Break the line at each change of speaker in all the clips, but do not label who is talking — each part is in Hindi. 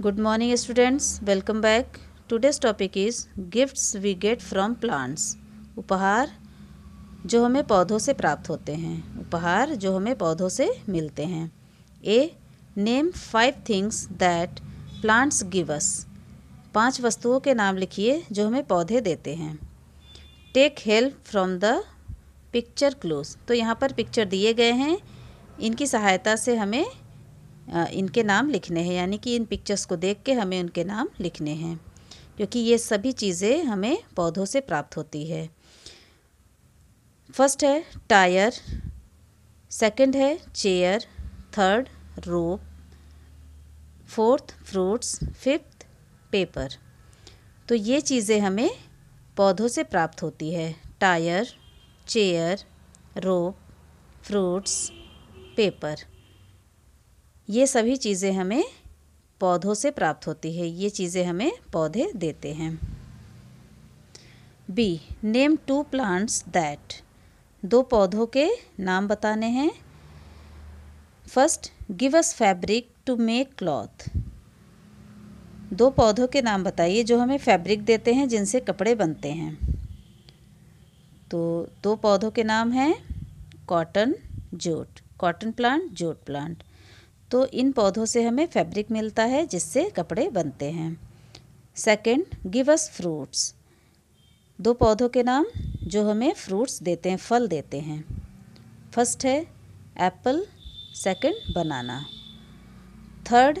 good morning, students. Welcome back. Today's topic is gifts we get from plants. उपहार जो हमें पौधों से प्राप्त होते हैं. उपहार जो हमें पौधों से मिलते हैं. A name five things that plants give us पाँच वस्तुओं के नाम लिखिए जो हमें पौधे देते हैं. Take help from the picture close तो यहाँ पर पिक्चर दिए गए हैं. इनकी सहायता से हमें इनके नाम लिखने हैं, यानी कि इन पिक्चर्स को देख के हमें उनके नाम लिखने हैं क्योंकि ये सभी चीज़ें हमें पौधों से प्राप्त होती है। फ़र्स्ट है टायर सेकंड है chair third rope fourth fruits fifth paper तो ये चीज़ें हमें पौधों से प्राप्त होती है। Tyre chair rope fruits paper ये सभी चीज़ें हमें पौधों से प्राप्त होती है। ये चीज़ें हमें पौधे देते हैं। B name two plants that दो पौधों के नाम बताने हैं। First give us fabric to make cloth दो पौधों के नाम बताइए जो हमें फैब्रिक देते हैं, जिनसे कपड़े बनते हैं। तो दो पौधों के नाम हैं cotton jute cotton plant jute plant तो इन पौधों से हमें फैब्रिक मिलता है, जिससे कपड़े बनते हैं। सेकंड गिव अस फ्रूट्स दो पौधों के नाम जो हमें फ्रूट्स देते हैं, फल देते हैं। फ़र्स्ट है apple second banana third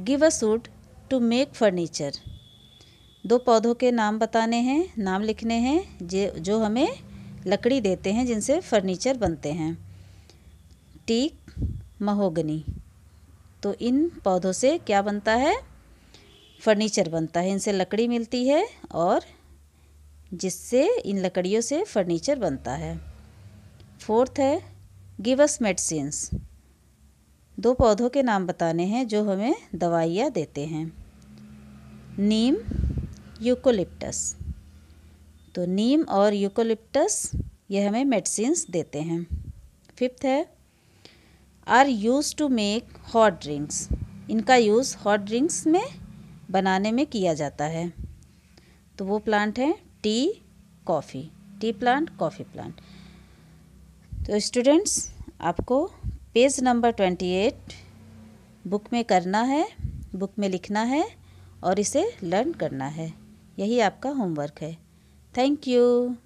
give us wood to make furniture दो पौधों के नाम बताने हैं, नाम लिखने हैं, जे, जो हमें लकड़ी देते हैं, जिनसे फर्नीचर बनते हैं। टीक महोगनी तो इन पौधों से क्या बनता है? फर्नीचर बनता है। इनसे लकड़ी मिलती है और जिससे इन लकड़ियों से फर्नीचर बनता है। फोर्थ है गिवस मेडिसिन्स दो पौधों के नाम बताने हैं जो हमें दवाइयाँ देते हैं। नीम यूकोलिप्टस तो नीम और यूकोलिप्टस ये हमें मेडिसिन्स देते हैं। फिफ्थ है are used to make hot drinks. इनका यूज़ हॉट ड्रिंक्स में, बनाने में किया जाता है। तो वो प्लांट है tea coffee, tea plant, coffee plant. तो स्टूडेंट्स, आपको page number twenty eight book में करना है, बुक में लिखना है और इसे लर्न करना है। यही आपका होमवर्क है। Thank you.